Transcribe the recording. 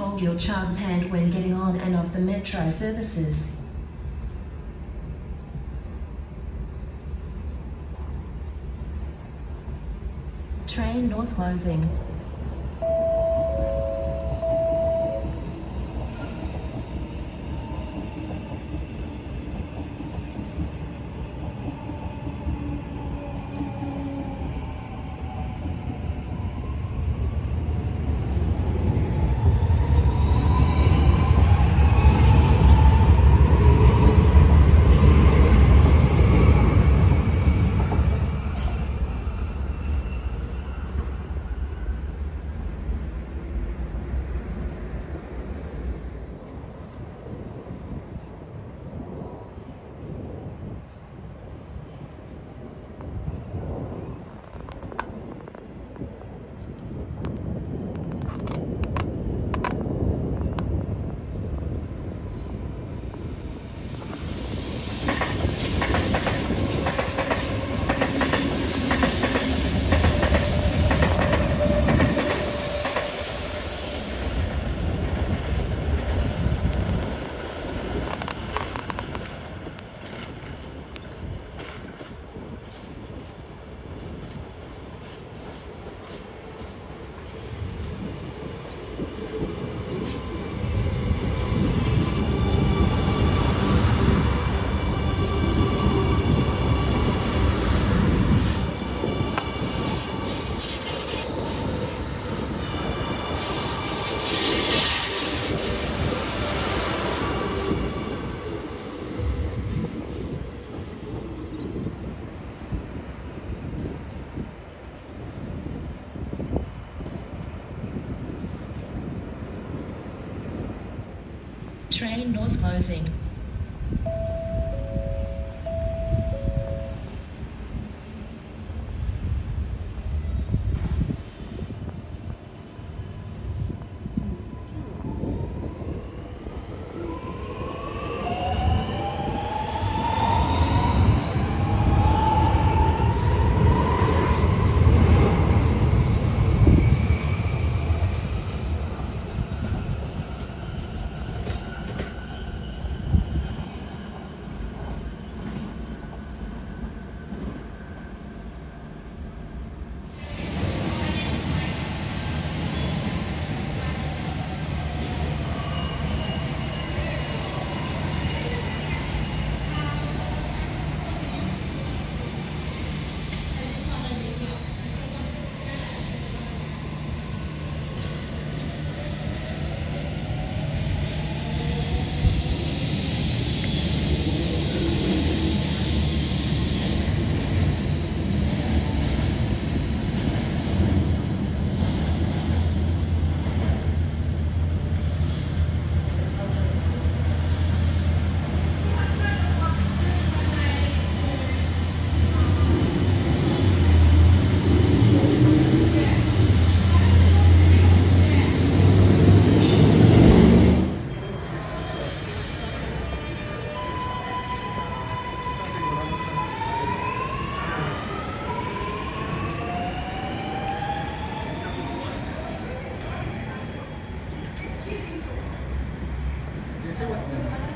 Hold your child's hand when getting on and off the metro services. Train doors closing. Train doors closing. sẽ